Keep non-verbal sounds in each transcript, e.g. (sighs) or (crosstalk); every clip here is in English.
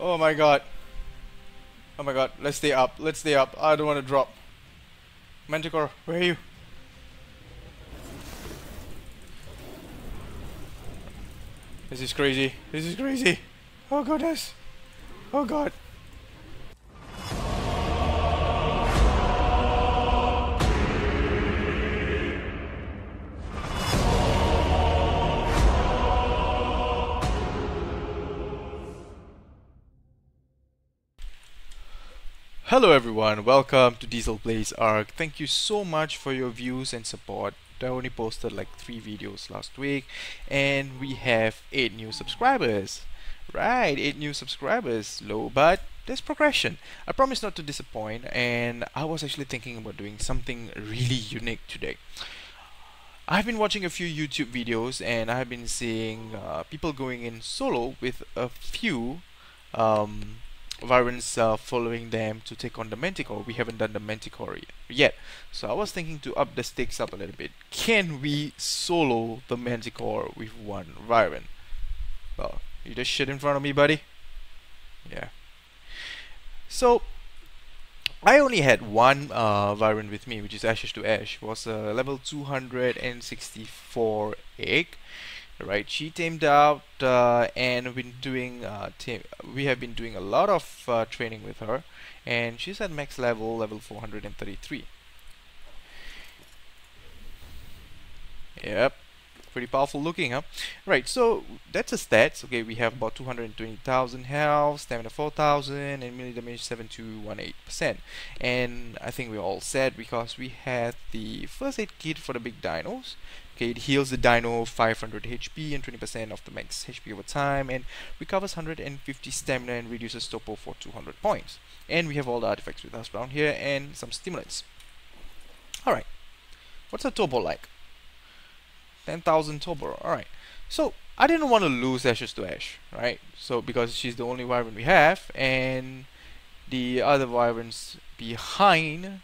Oh my god. Oh my god, let's stay up. Let's stay up. I don't want to drop. Manticore, where are you? This is crazy. This is crazy. Oh goodness. Oh god. Hello everyone, welcome to Diesel Plays Ark. Thank you so much for your views and support. I only posted like 3 videos last week and we have 8 new subscribers. Right, 8 new subscribers, low but there's progression. I promise not to disappoint and I was actually thinking about doing something really unique today. I've been watching a few YouTube videos and I've been seeing uh, people going in solo with a few um, Wyverns uh, following them to take on the Manticore. We haven't done the Manticore yet. So I was thinking to up the stakes up a little bit. Can we solo the Manticore with one Wyvern? Well, you just shit in front of me, buddy? Yeah. So, I only had one uh, with me, which is Ashes to Ash. It was a level 264 egg right? She tamed out uh, and been doing uh, we have been doing a lot of uh, training with her and she's at max level level 433 yep pretty powerful looking huh? Right so that's the stats okay we have about 220,000 health stamina 4,000 and melee damage 7218 percent. And I think we're all set because we had the first aid kit for the big dinos Okay, it heals the dino 500 HP and 20% of the max HP over time and recovers 150 stamina and reduces torpor for 200 points. And we have all the artifacts with us down here and some stimulants. Alright, what's a torpor like? 10,000 torpor, alright. So, I didn't want to lose Ashes to Ash, right? So, because she's the only Wyvern we have and the other Wyverns behind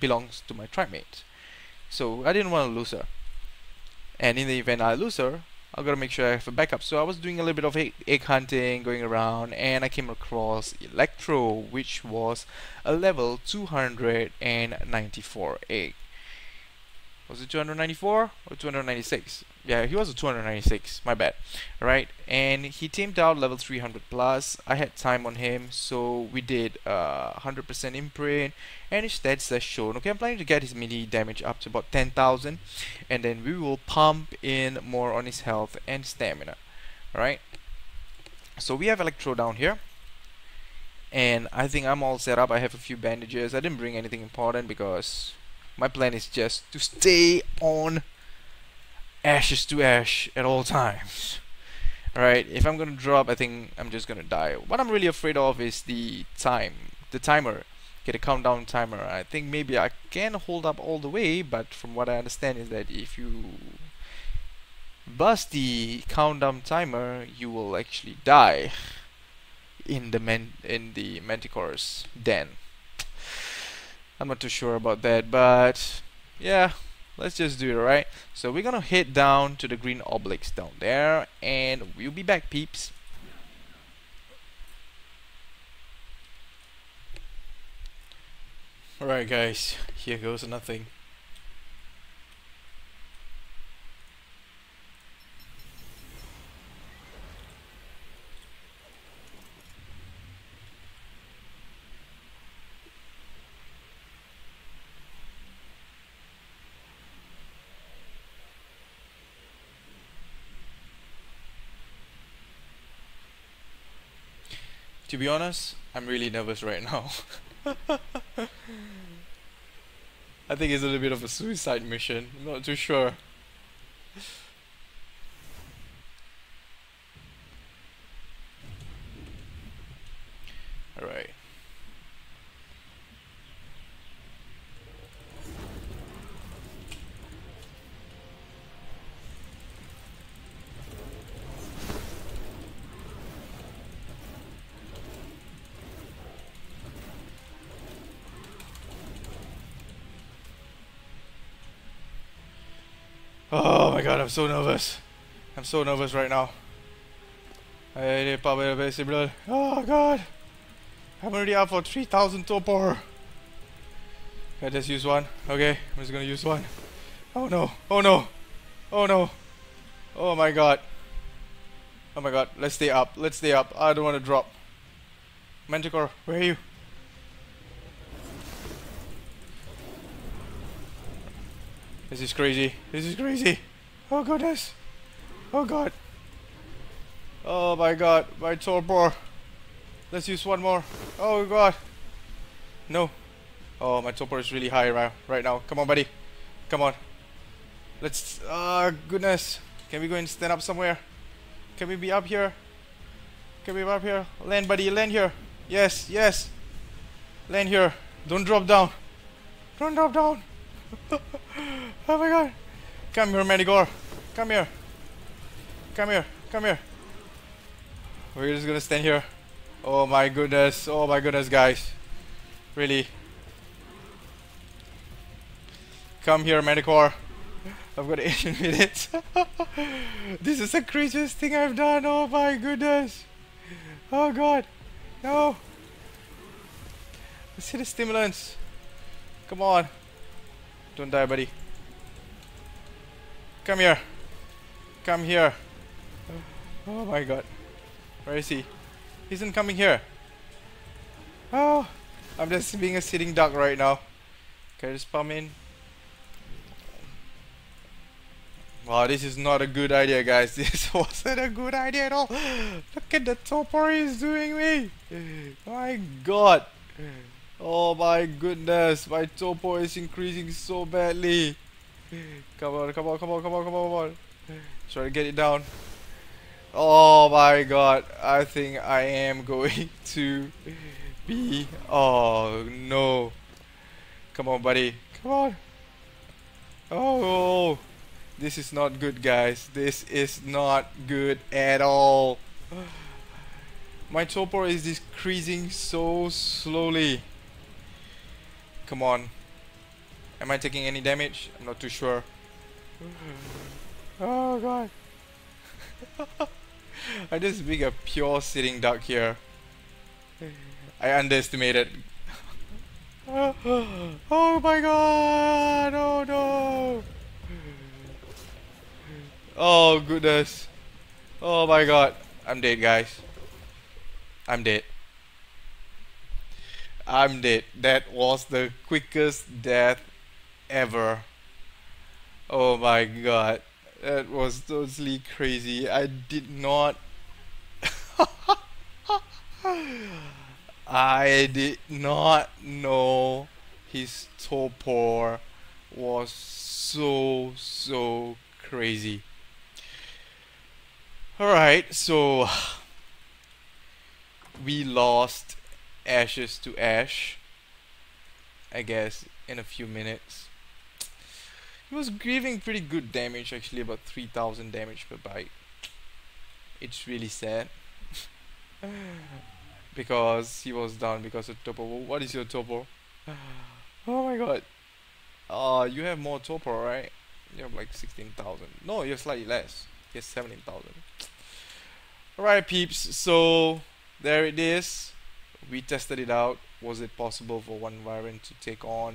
belongs to my tribe mate. So, I didn't want to lose her and in the event I lose her I gotta make sure I have a backup. So I was doing a little bit of egg hunting going around and I came across Electro which was a level 294 egg was it 294 or 296 yeah he was a 296 my bad. Right? And he tamed out level 300 plus. I had time on him so we did 100% uh, imprint. And his stats as shown. Okay I'm planning to get his melee damage up to about 10,000 and then we will pump in more on his health and stamina. Alright so we have Electro down here. And I think I'm all set up. I have a few bandages. I didn't bring anything important because my plan is just to stay on ashes to ash at all times. Alright, if I'm gonna drop, I think I'm just gonna die. What I'm really afraid of is the time, the timer. Get a countdown timer. I think maybe I can hold up all the way, but from what I understand is that if you bust the countdown timer, you will actually die in the man in the Manticore's den. I'm not too sure about that, but yeah, let's just do it, right? So we're gonna head down to the green obelisks down there, and we'll be back, peeps. Alright guys, here goes nothing. To be honest, I'm really nervous right now. (laughs) I think it's a little bit of a suicide mission. I'm not too sure. Oh my god, I'm so nervous. I'm so nervous right now. Hey, Oh god! I'm already up for 3000 torpor! I just use one. Okay, I'm just gonna use one. Oh no! Oh no! Oh no! Oh my god! Oh my god, let's stay up. Let's stay up. I don't want to drop. Manticore, where are you? This is crazy. This is crazy. Oh goodness. Oh god. Oh my god. My torpor. Let's use one more. Oh god. No. Oh, my torpor is really high right, right now. Come on, buddy. Come on. Let's... Ah, goodness. Can we go and stand up somewhere? Can we be up here? Can we be up here? Land, buddy. Land here. Yes, yes. Land here. Don't drop down. Don't drop down. (laughs) oh my god. Come here, Manticore. Come here. Come here. Come here. We're just gonna stand here. Oh my goodness. Oh my goodness, guys. Really. Come here, Manticore. I've got 18 (laughs) minutes. (laughs) this is the craziest thing I've done. Oh my goodness. Oh god. No. Let's hit the stimulants. Come on. Don't die, buddy. Come here. Come here. Oh my god. Where is he? He isn't coming here. Oh, I'm just being a sitting duck right now. Can I just pump in? Wow, this is not a good idea, guys. (laughs) This wasn't a good idea at all. Look at the torpor he's doing me. My god. Oh my goodness, my torpor is increasing so badly. Come on, come on, come on, come on, come on, come on. Try to get it down. Oh my god, I think I am going (laughs) to be... Oh no. Come on, buddy. Come on. Oh, this is not good, guys. This is not good at all. My torpor is decreasing so slowly. Come on. Am I taking any damage? I'm not too sure. Oh god. (laughs) I just being a pure sitting duck here. I underestimated. (laughs) oh my god! Oh no! Oh goodness! Oh my god! I'm dead, guys. I'm dead. I'm dead. That was the quickest death ever. Oh my god. That was totally crazy. I did not (laughs) I did not know his torpor was so so crazy. Alright, so we lost ashes to ash I guess in a few minutes he was giving pretty good damage actually about 3000 damage per bite. It's really sad. (laughs) Because he was down because of torpor what is your torpor (sighs) oh my god. Uh you have more torpor right? You have like 16,000 no you're slightly less. You have 17,000 alright peeps. So there it is. We tested it out. Was it possible for one Wyvern to take on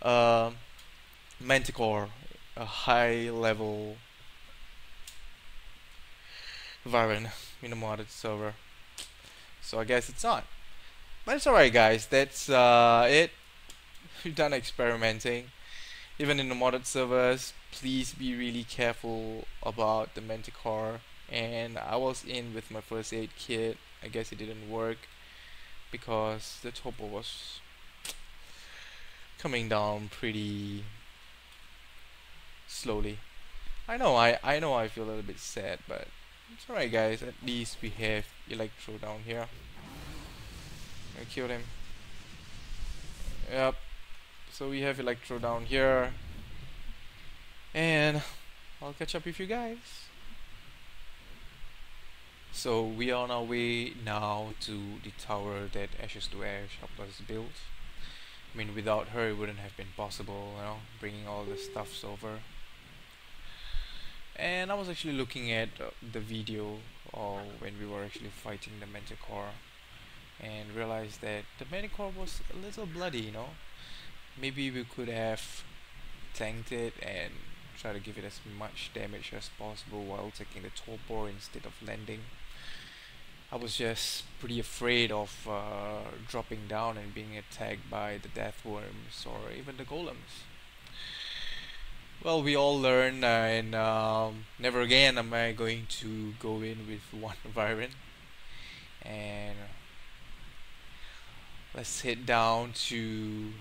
uh, Manticore a high level Wyvern in a modded server so I guess it's not. But it's alright guys. That's uh, it. We've done experimenting. Even in the modded servers please be really careful about the Manticore. And I was in with my first aid kit. I guess it didn't work because the torpor was coming down pretty slowly. I know I I know I feel a little bit sad but it's alright guys at least we have Electro down here. I killed him. Yep. So we have Electro down here and I'll catch up with you guys. So we are on our way now to the tower that Ashes to Ash helped us build. I mean without her it wouldn't have been possible, you know, bringing all the stuffs over. And I was actually looking at uh, the video or when we were actually fighting the Manticore and realized that the Manticore was a little bloody you know? Maybe we could have tanked it and try to give it as much damage as possible while taking the torpor instead of landing. I was just pretty afraid of uh, dropping down and being attacked by the death worms or even the golems well, we all learn, uh, and um, never again am I going to go in with (laughs) one Wyvern. And let's head down to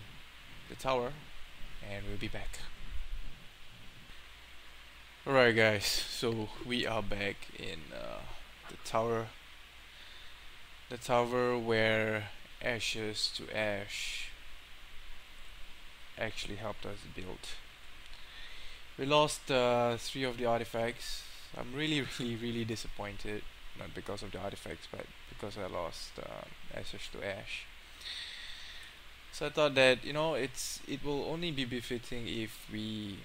the tower, and we'll be back. Alright guys, so we are back in uh, the tower. The tower where Ashes to Ash actually helped us build. We lost uh, three of the artifacts. I'm really, (laughs) really, really disappointed. Not because of the artifacts, but because I lost uh, Ashes to Ash. So I thought that you know it's it will only be befitting if we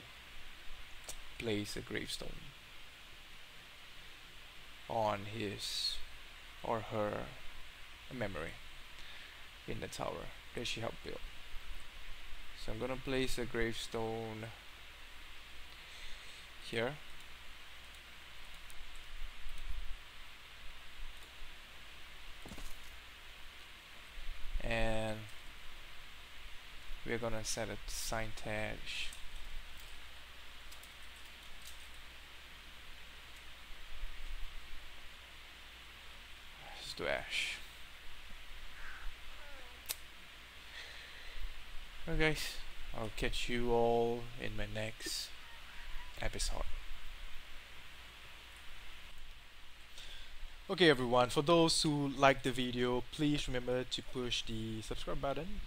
place a gravestone on his or her memory in the tower that she helped build. So I'm gonna place a gravestone here. And we're gonna set a sign tag let's ash. Guys. I'll catch you all in my next episode. Okay everyone, for those who like the video, please remember to push the subscribe button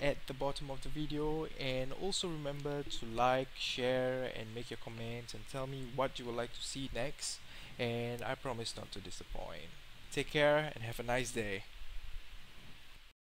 at the bottom of the video and also remember to like, share and make your comments and tell me what you would like to see next and I promise not to disappoint. Take care and have a nice day.